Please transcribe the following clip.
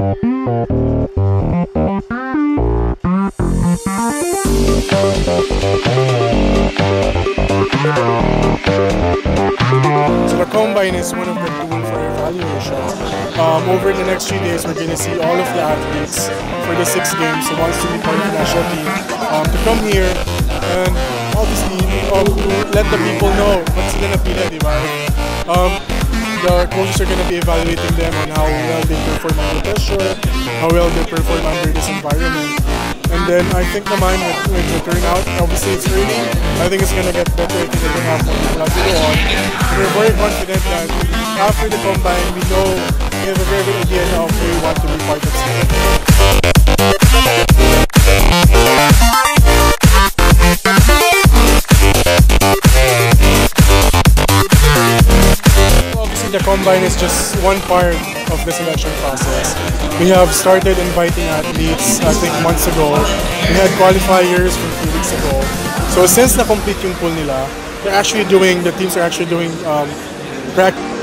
So the combine is one of the tools for evaluations. Um, over the next few days, we're going to see all of the athletes for the six games who wants to be part of the national team um, to come here and obviously um, let the people know what's going to be there, right? Um, the coaches are going to be evaluating them on how well they perform under pressure, how well they perform under this environment. And then I think naman with, with the turnout, obviously it's early. I think it's gonna get better. I think we're gonna have more we go on. We're very confident that after the combine, we know we have a very good idea of who we want to be part of. The combine is just one part of the selection process. We have started inviting athletes, I think months ago. We had qualifiers from few weeks ago. So since na-complete yung pool nila, they're actually doing, the teams are actually doing um, practice